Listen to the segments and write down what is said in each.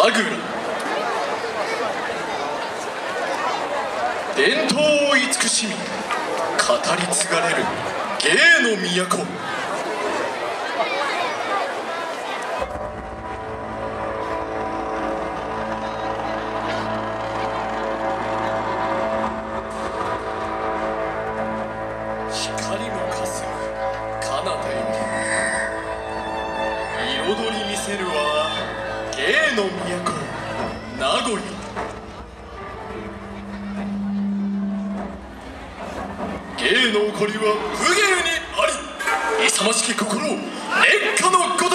神楽伝統を慈しみ語り継がれる芸の都。光も霞む彼方よ彩り見せるは芸の都名古屋。芸の起こりは武芸にあり勇ましき心烈火のご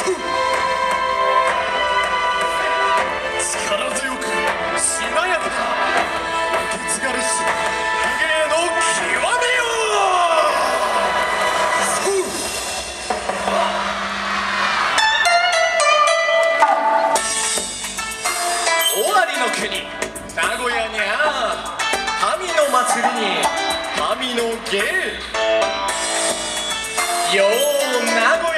力強くしなやか受け継がれし武芸の極めよ尾張の国名古屋にゃ神の祭りに神の芸。よう名古屋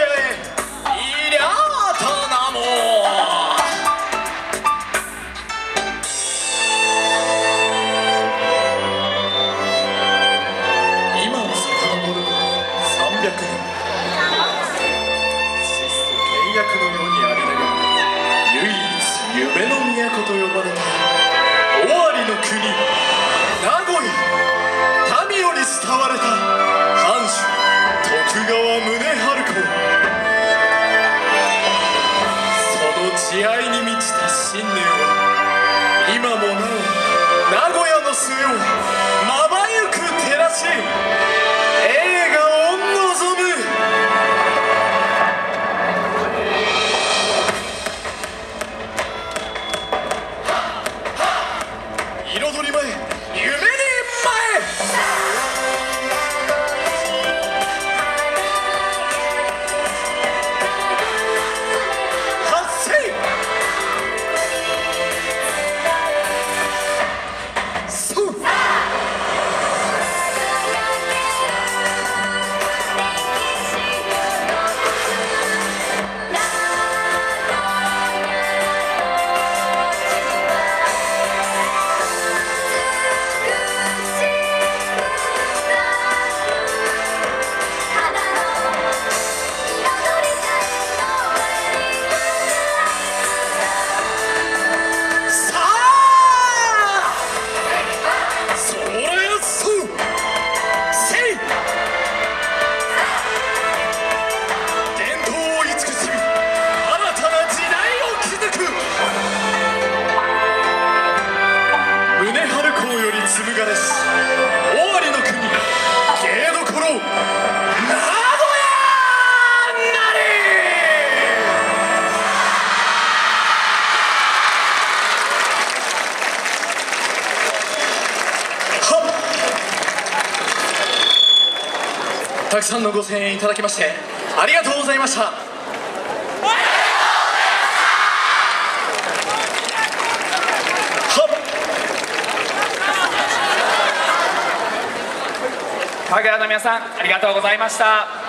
試合に満ちた信念は今もなお名古屋の末をまばゆく照らし春公より紡がれし尾張の国芸どころ名古屋なりたくさんのご声援いただきましてありがとうございましたは神楽の皆さんありがとうございました。